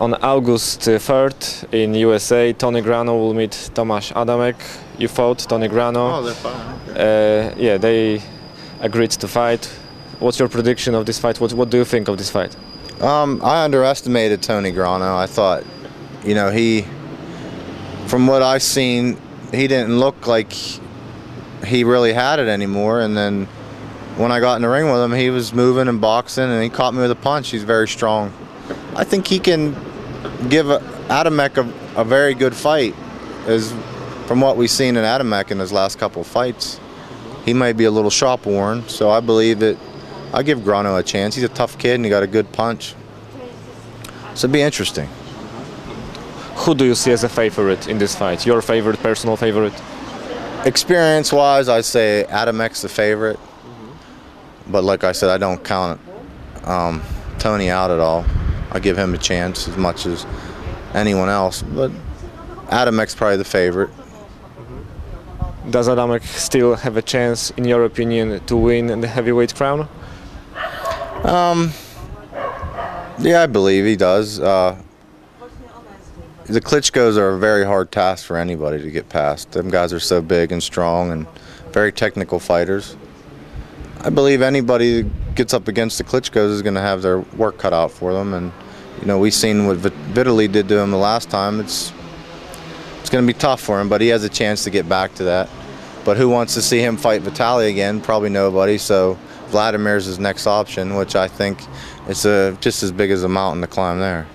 On August uh, 3rd in USA, Tony Grano will meet Tomasz Adamek. You fought Tony Grano. Oh, they're fine. Uh, yeah, they agreed to fight. What's your prediction of this fight? What, what do you think of this fight? Um, I underestimated Tony Grano. I thought, you know, he, from what I've seen, he didn't look like he really had it anymore. And then when I got in the ring with him, he was moving and boxing, and he caught me with a punch. He's very strong. I think he can give Adamek a, a very good fight. As from what we've seen in Adamek in his last couple of fights, he might be a little shop worn. So I believe that I give Grano a chance. He's a tough kid and he got a good punch. So it'd be interesting. Who do you see as a favorite in this fight? Your favorite, personal favorite? Experience wise, I'd say Adamek's the favorite. But like I said, I don't count um, Tony out at all. I give him a chance as much as anyone else. But Adamek's probably the favorite. Does Adamek still have a chance, in your opinion, to win in the heavyweight crown? Yeah, I believe he does. Uh, the Klitschko's are a very hard task for anybody to get past. Them guys are so big and strong and very technical fighters. I believe anybody gets up against the Klitschko's is going to have their work cut out for them. And you know, we've seen what Vit- Vitaly did to him the last time. It's it's going to be tough for him, but he has a chance to get back to that. But who wants to see him fight Vitaly again? Probably nobody. So Vladimir's his next option, which I think is uh, just as big as a mountain to climb there.